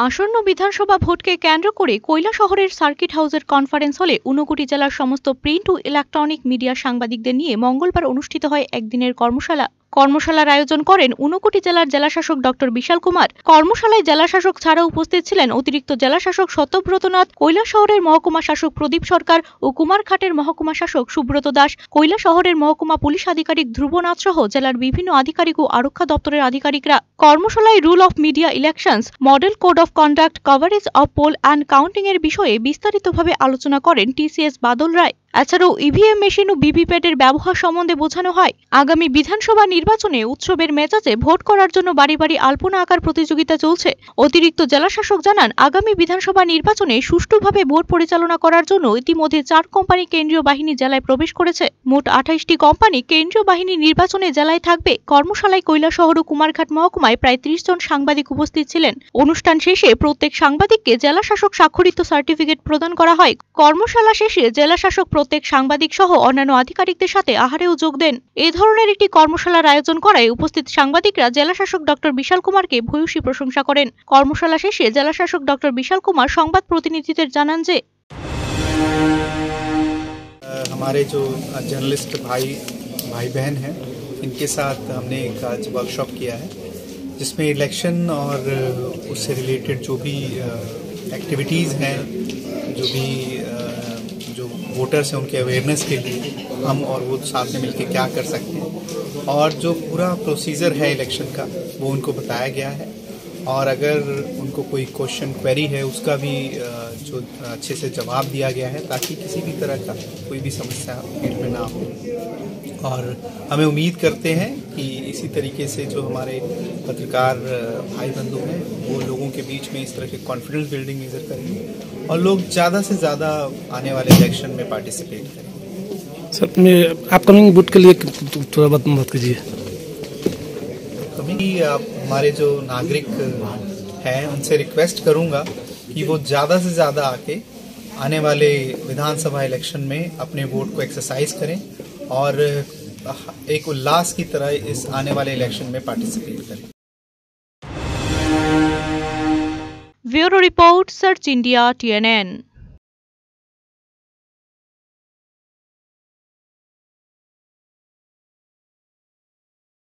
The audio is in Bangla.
আসন্ন বিধানসভা ভোটকে কেন্দ্র করে কৈলা শহরের সার্কিট হাউসের কনফারেন্স হলে ঊনকোটি জেলার সমস্ত প্রিন্ট ও ইলেকট্রনিক মিডিয়া সাংবাদিকদের নিয়ে মঙ্গলবার অনুষ্ঠিত হয় একদিনের কর্মশালা। কর্মশালার আয়োজন করেন ঊনকোটি জেলার জেলাশাসক ডক্টর বিশাল কুমার। কর্মশালায় জেলাশাসক ছাড়াও উপস্থিত ছিলেন অতিরিক্ত জেলাশাসক সত্যব্রতনাথ শহরের মহকুমা শাসক প্রদীপ সরকার ও কুমারঘাটের মহকুমা শাসক সুব্রত দাস শহরের মহকুমা পুলিশ আধিকারিক ধ্রুবনাথ সহ জেলার বিভিন্ন আধিকারিক ও আরক্ষা দপ্তরের আধিকারিকরা। কর্মশালায় role of media elections, model code of conduct, coverage of poll and counting এর বিষয়ে বিস্তারিতভাবে আলোচনা করেন টিসিএস বাদল রায়। এছাড়াও ইভিএম মেশিন ও ভিভিপ্যাটের ব্যবহার সম্বন্ধে বোঝানো হয়? আগামী বিধানসভা নির্বাচনে উৎসবের মেজাজে ভোট করার জন্য বাড়ি বাড়ি আলপনা আঁকার প্রতিযোগিতা চলছে। অতিরিক্ত জেলাশাসক জানান, আগামী বিধানসভা নির্বাচনে সুষ্ঠুভাবে ভোট পরিচালনা করার জন্য ইতিমধ্যে চার কোম্পানি কেন্দ্রীয় বাহিনী জেলায় প্রবেশ করেছে। মোট আঠাইশটি কোম্পানি কেন্দ্রীয় বাহিনী নির্বাচনে জেলায় থাকবে। কর্মশালায় কৈলাসহর ও কুমারঘাট মহকুমায় প্রায় ত্রিশ জন সাংবাদিক উপস্থিত ছিলেন। অনুষ্ঠান শেষে প্রত্যেক সাংবাদিককে জেলাশাসক স্বাক্ষরিত সার্টিফিকেট প্রদান করা হয়। কর্মশালা শেষে জেলাশাসক প্রত্যেক সাংবাদিক সহ অন্যান্য আধিকারিকদের সাথে আহারেও যোগ দেন এ ধরনের একটি কর্মশালার আয়োজন করায় উপস্থিত সাংবাদিকরা জেলাশাসক ডক্টর বিশাল কুমারকে ভূয়সী প্রশংসা করেন কর্মশালা শেষে জেলাশাসক ডক্টর বিশাল কুমার সংবাদ প্রতিনিধিদের জানান যে हमारे जो जर्नलिस्ट भाई भाई बहन हैं इनके साथ हमने एक आज वर्कशॉप किया है जिसमें इलेक्शन और उससे रिलेटेड जो भी एक्टिविटीज़ हैं जो भी जो वोटर्स हैं, उनके अवेयरनेस के लिए हम और वो साथ में मिलकर क्या कर सकते हैं। और जो पूरा प्रोसीजर है इलेक्शन का, वो उनको बताया गया है। और अगर उनको कोई क्वेश्चन क्वेरी है, उसका भी जो अच्छे से जवाब दिया गया है, ताकि किसी भी तरह का कोई भी समस्या फ़ील्ड में ना हो। और हमें उम्मीद करते हैं कि इसी तरीके से जो हमारे पत्रकार भाई बंधु हैं, वो लोगों के बीच में इस तरह के कॉन्फिडेंस बिल्डिंग मेजर करेंगे और लोग ज़्यादा से ज़्यादा आने वाले इलेक्शन में पार्टिसिपेट करेंगे। सर मैं अपकमिंग वोट के लिए थोड़ा बहुत मदद कीजिए। कभी हमारे जो नागरिक हैं, उनसे रिक्वेस्ट करूँगा कि वो ज़्यादा से ज़्यादा आके आने वाले विधानसभा इलेक्शन में अपने वोट को एक्सरसाइज करें और एक उल्लास की तरह इस आने वाले इलेक्शन में पार्टिसिपेट करें। Bureau report, search India, TNN.